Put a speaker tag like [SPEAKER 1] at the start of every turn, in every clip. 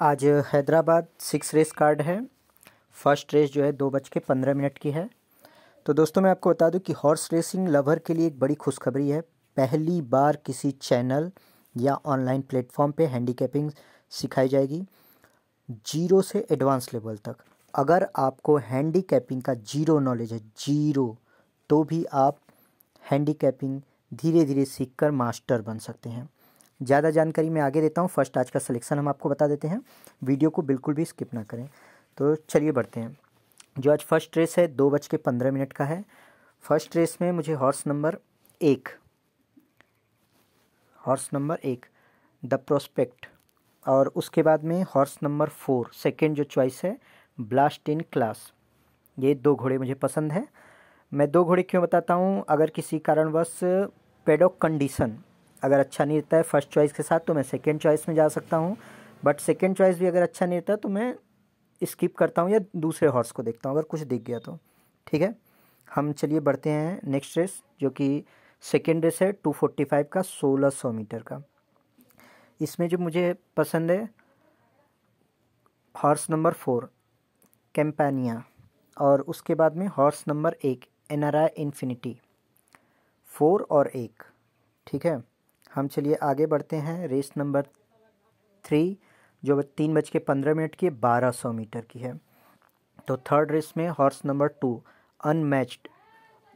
[SPEAKER 1] आज Hyderabad six race card है। First race जो है दो बज के पंद्रह मिनट की है। तो दोस्तों, मैं आपको बता दूँ कि हॉर्स रेसिंग लवर के लिए एक बड़ी खुशखबरी है। पहली बार किसी चैनल या ऑनलाइन प्लेटफॉर्म पे हैंडीकैपिंग सिखाई जाएगी। ज़ीरो से एडवांस लेवल तक। अगर आपको हैंडीकैपिंग का ज़ीरो नॉलेज है, ज़ीरो तो भी आप हैंडीकैपिंग धीरे धीरे सीखकर मास्टर बन सकते हैं। ज़्यादा जानकारी मैं आगे देता हूँ। फ़र्स्ट, आज का सिलेक्शन हम आपको बता देते हैं। वीडियो को बिल्कुल भी स्किप ना करें। तो चलिए बढ़ते हैं। जो आज फ़र्स्ट रेस है, दो बज के पंद्रह मिनट का है। फ़र्स्ट रेस में मुझे हॉर्स नंबर एक, हॉर्स नंबर एक, द प्रोस्पेक्ट, और उसके बाद में हॉर्स नंबर फोर, सेकेंड जो चॉइस है, ब्लास्ट इन क्लास। ये दो घोड़े मुझे पसंद है। मैं दो घोड़े क्यों बताता हूँ? अगर किसी कारणवश पेडोक कंडीशन अगर अच्छा नहीं रहता है फ़र्स्ट चॉइस के साथ तो मैं सेकेंड चॉइस में जा सकता हूँ। बट सेकेंड चॉइस भी अगर अच्छा नहीं रहता तो मैं स्किप करता हूँ या दूसरे हॉर्स को देखता हूँ, अगर कुछ दिख गया तो। ठीक है? हम चलिए बढ़ते हैं नेक्स्ट रेस जो कि सेकेंड रेस है टू फोर्टी फाइव का सोलह सौ मीटर का। इसमें जो मुझे पसंद है हॉर्स नंबर फोर कैम्पेनिया और उसके बाद में हॉर्स नंबर एक N R I infinity four और एक। ठीक है? हम चलिए आगे बढ़ते हैं। रेस नंबर थ्री, जो तीन बज के पंद्रह मिनट की, बारह सौ मीटर की है। तो थर्ड रेस में हॉर्स नंबर टू, अनमैच्ड,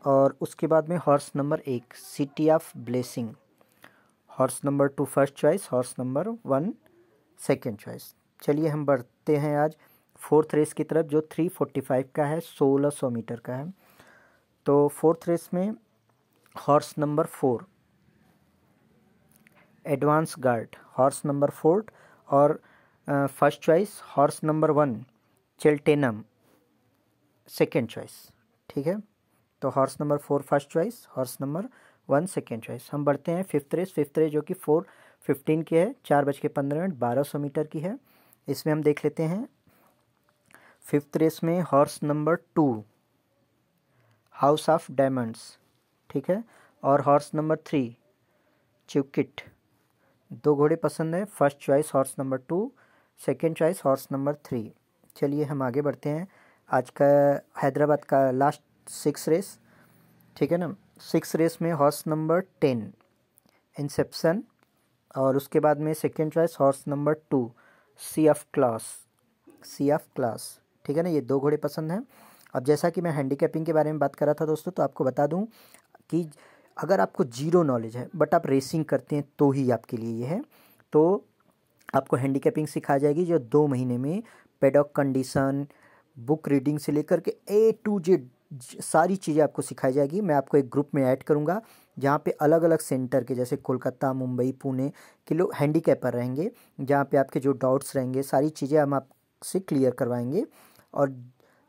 [SPEAKER 1] और उसके बाद में हॉर्स नंबर एक, city of blessing. Horse number two, first choice, horse number one, second choice. चलिए हम बढ़ते हैं आज फोर्थ रेस की तरफ़, जो थ्री फोर्टी फाइव का है, सोलह सौ मीटर का है। तो फोर्थ रेस में horse number four advance guard, horse number four और first choice, horse number one, Cheltenham, second choice, ठीक है? तो horse number four, first choice, horse number one, second choice. हम बढ़ते हैं फिफ्थ रेस। फिफ्थ रेस जो कि फोर फिफ्टीन की है, चार बज के पंद्रह मिनट, बारह सौ मीटर की है। इसमें हम देख लेते हैं। फिफ्थ रेस में horse number two, house of diamonds, ठीक है? और हॉर्स नंबर थ्री, चिवकिट। दो घोड़े पसंद है। First choice horse number two second choice horse number three चलिए हम आगे बढ़ते हैं। आज का हैदराबाद का लास्ट सिक्स रेस ठीक है ना? सिक्स रेस में हॉर्स नंबर टेन इंसेप्शन और उसके बाद में second choice horse number two C F class C F class ठीक है ना? ये दो घोड़े पसंद हैं। अब जैसा कि मैं हैंडीकैपिंग के बारे में बात कर रहा था दोस्तों तो आपको बता दूँ कि अगर आपको ज़ीरो नॉलेज है, बट आप रेसिंग करते हैं तो ही आपके लिए ये है। तो आपको हैंडीकैपिंग सिखाई जाएगी जो दो महीने में पेडॉक कंडीशन, बुक रीडिंग से लेकर के ए टू जेड सारी चीज़ें आपको सिखाई जाएगी। मैं आपको एक ग्रुप में ऐड करूँगा, जहाँ पे अलग अलग सेंटर के, जैसे कोलकाता, मुंबई, पुणे के लोग हैंडीकैपर रहेंगे, जहाँ पे आपके जो डाउट्स रहेंगे, सारी चीज़ें हम आपसे क्लियर करवाएँगे और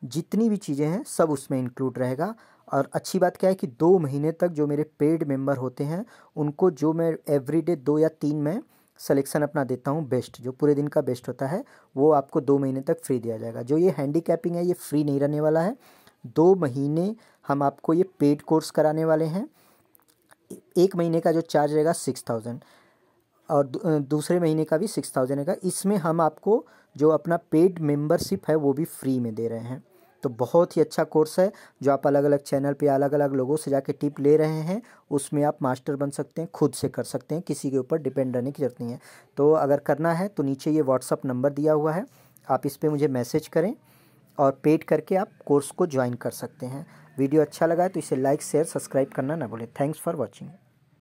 [SPEAKER 1] जितनी भी चीज़ें हैं, सब उसमें इंक्लूड रहेगा। और अच्छी बात क्या है कि दो महीने तक जो मेरे पेड मेंबर होते हैं, उनको जो मैं एवरीडे दो या तीन में सिलेक्शन अपना देता हूँ बेस्ट जो पूरे दिन का बेस्ट होता है, वो आपको दो महीने तक फ्री दिया जाएगा। जो ये हैंडीकैपिंग है, ये फ्री नहीं रहने वाला है। दो महीने हम आपको ये पेड कोर्स कराने वाले हैं। एक महीने का जो चार्ज रहेगा सिक्स थाउज़ेंड और दूसरे महीने का भी सिक्स थाउज़ेंड रहेगा। इसमें हम आपको जो अपना पेड मेंबरशिप है, वो भी फ्री में दे रहे हैं। तो बहुत ही अच्छा कोर्स है, जो आप अलग अलग चैनल पे अलग अलग लोगों से जाके टिप ले रहे हैं, उसमें आप मास्टर बन सकते हैं, खुद से कर सकते हैं, किसी के ऊपर डिपेंड रहने की ज़रूरत नहीं है। तो अगर करना है तो नीचे ये व्हाट्सअप नंबर दिया हुआ है, आप इस पर मुझे मैसेज करें और पेड करके आप कोर्स को ज्वाइन कर सकते हैं। वीडियो अच्छा लगा है तो इसे लाइक शेयर सब्सक्राइब करना ना भूलें। Thanks for watching